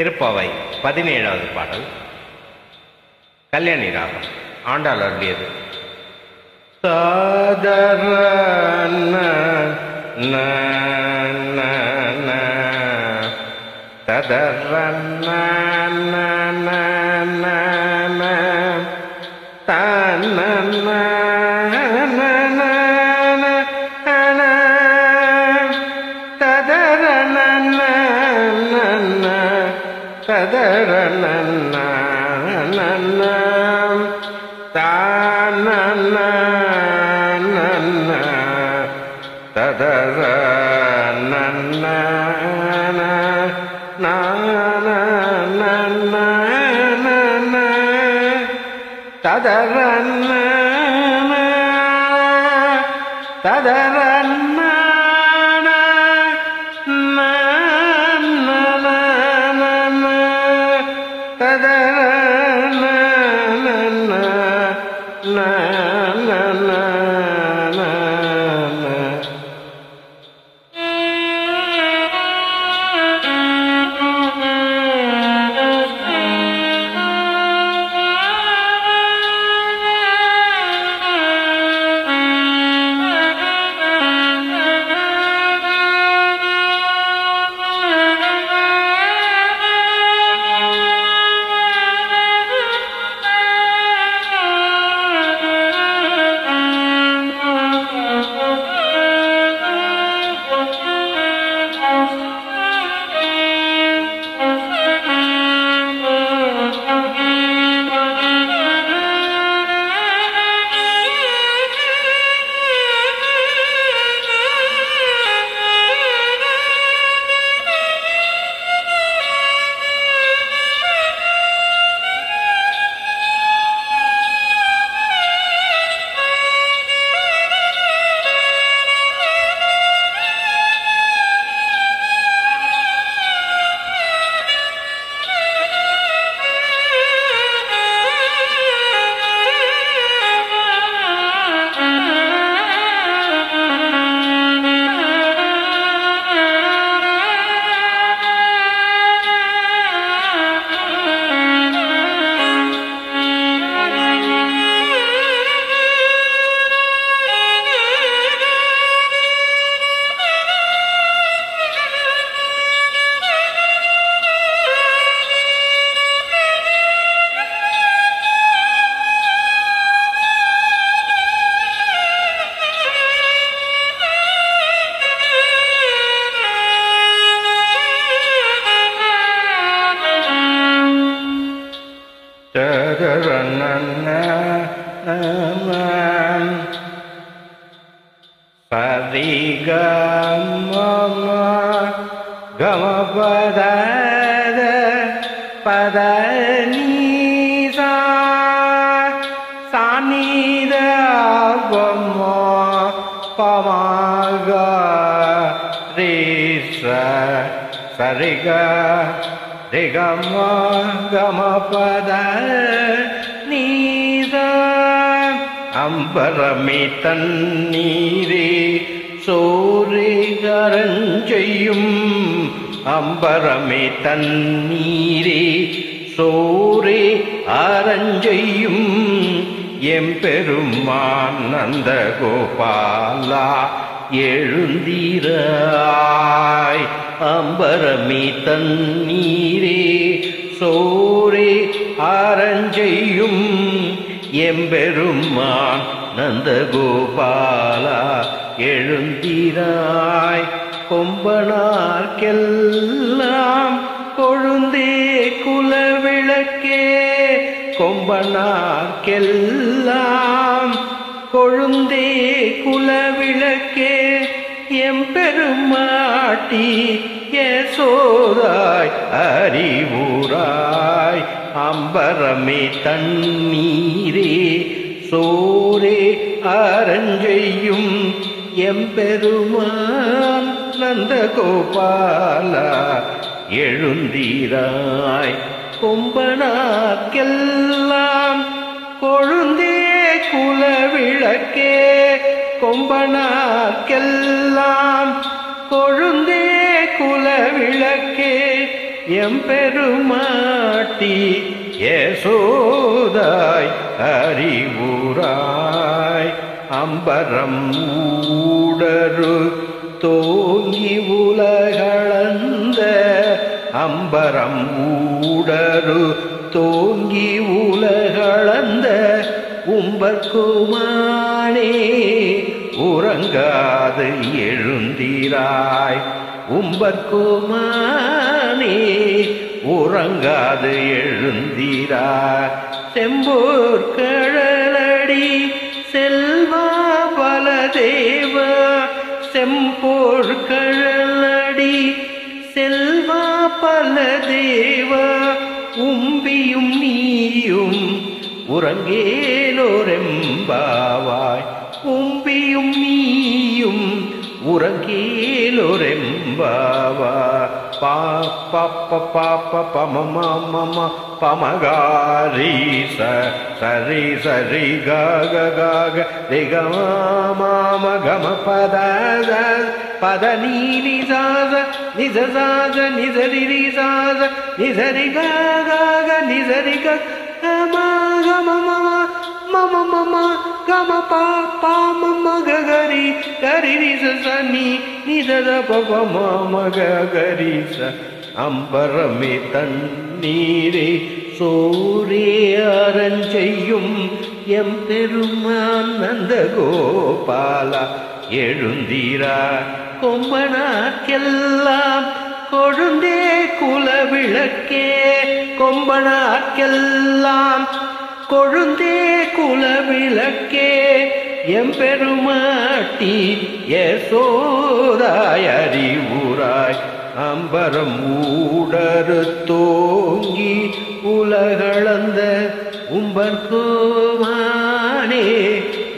திருப்பாவை பதினேழாவது பாடல். கல்யாணி ராகம் ஆண்டாள் அருளியது. சாதர ததர ததர ததர ததர ததர சரிக கம பத பத நீசா சானித பம பமாக ரீச சரிக ரிகம கம பத நீசா அம்பரமே தண்ணீரே சோரேகரஞ்செய்யும் அம்பரமே தண்ணீரே சோரே அரஞ்செய்யும் எம்பெருமான் நந்த கோபாலா எழுந்தீராய். அம்பரமே தண்ணீரே சோரே அரஞ்செய்யும் எம்பெருமான் நந்தகோபாலா எழுந்திராய். கொம்பனார்க்கெல்லாம் கொழுந்தே குலவிளக்கே. கொம்பனார்க்கெல்லாம் கொழுந்தே குலவிளக்கே. எம்பெருமாட்டி யசோதாய் அறிவுராய் அம்பரமே தண்ணீரே அரஞ்செய்யும் எம்பெருமான் நந்த கோபாலா எழுந்தீராய். கொம்பனாக்கெல்லாம் கொழுந்தே குலவிளக்கே. கொம்பனாக்கெல்லாம் கொழுந்தே குலவிளக்கே. எம்பெருமாட்டி யசோதாய் அறிவுரா அம்பரம் ஊடரு தோங்கி உலகளந்த அம்பரம் ஊடரு தோங்கி உலகளந்த உம்பர்குமானே உறங்காது எழுந்திராய். உம்பர்குமானே உறங்காது எழுந்திராய். செம்போர்கள் செம்போழ்கழலடி செல்வா பல பலதேவா உம்பியும் நீயும் உறங்கேலோரெம்பாவாய். உம்பியும் நீயும் உறங்கேலோரெம்பாவா பா பா பா பா பா பம மம பமகாரி ச சரி சரி காக காக ரிக மாம கம பத பத நீலி சாச நிச சாச நிசரி ரி சாச நிசரி காக நிசரி க கம கம மம மம மம கம பா பா மம கரி கரி ரி ச ச நீ நிதத பப மம கரி ச அம்பரமே தண்ணீரே சோரே அரஞ்செய்யும் எம் பெருமான் நந்த கோபாலா எழுந்தீரா கொம்பனாக்கெல்லாம் கொழுந்தே குலவிளக்கே. கொம்பனாக்கெல்லாம் கொழுந்தே குலவிளக்கே. எம்பெருமாட்டி யசோதாய் அறிவுராய். அம்பரம் ஊடரு தோங்கி உலகளந்த உம்பர்கோமானே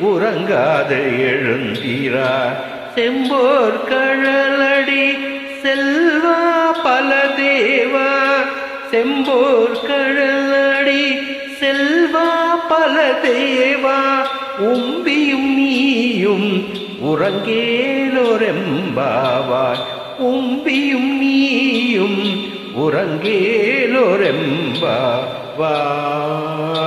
உறங்காது எழுந்தீரா செம்போர் கழலடி செல்வா பல தேவா செம்போர் கழலடி செல்வா பல தேவா உம்பியும் நீயும் உறங்கேலோரெம்பாவாய் உம்பியும் நீயும் உறங்கேலோரெம்பா வா.